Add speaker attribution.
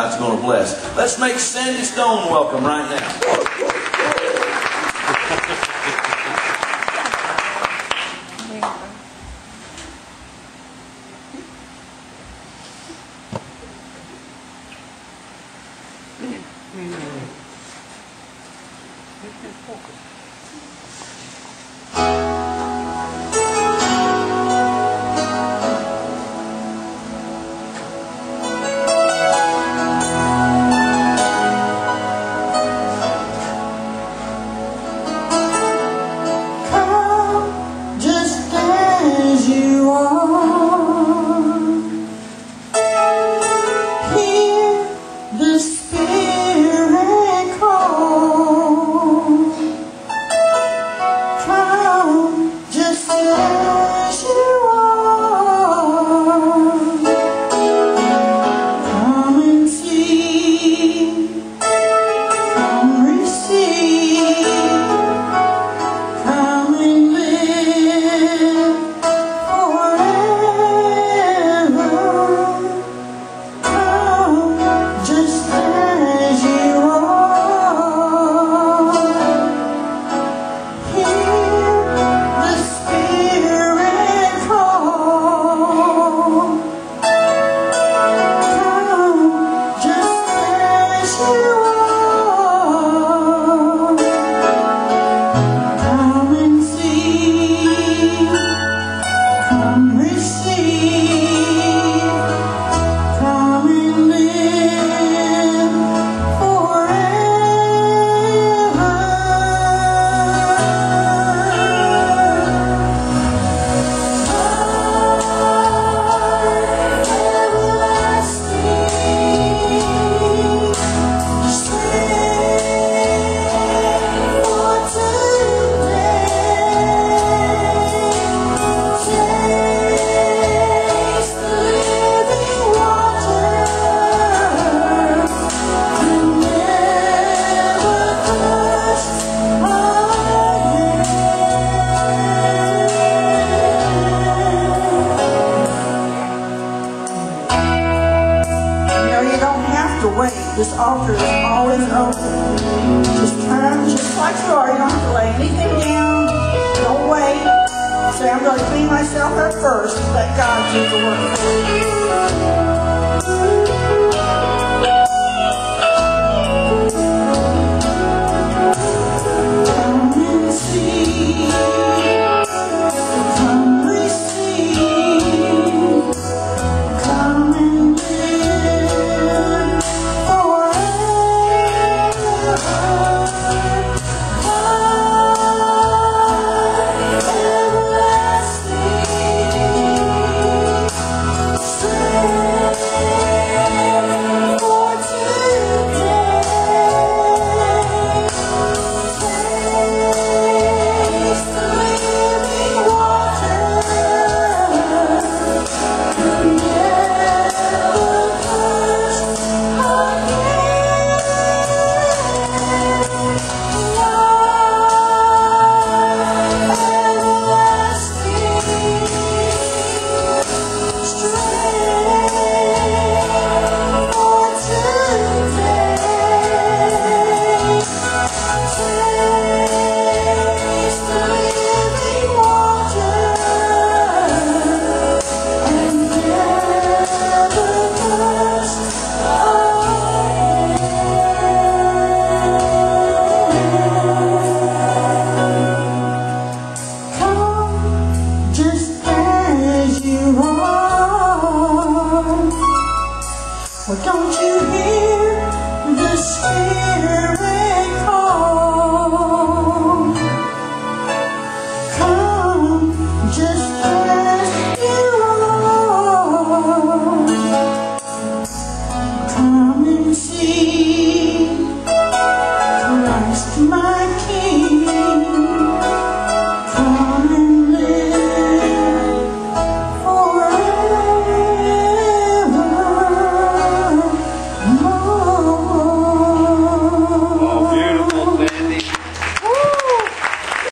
Speaker 1: God's going to bless. Let's make Sandy Stone welcome right now.
Speaker 2: Come come receive, This altar is always open. Just come just like you are. You don't have to lay anything down. Don't wait. Say, I'm going to clean myself up first. Let God do the work. just my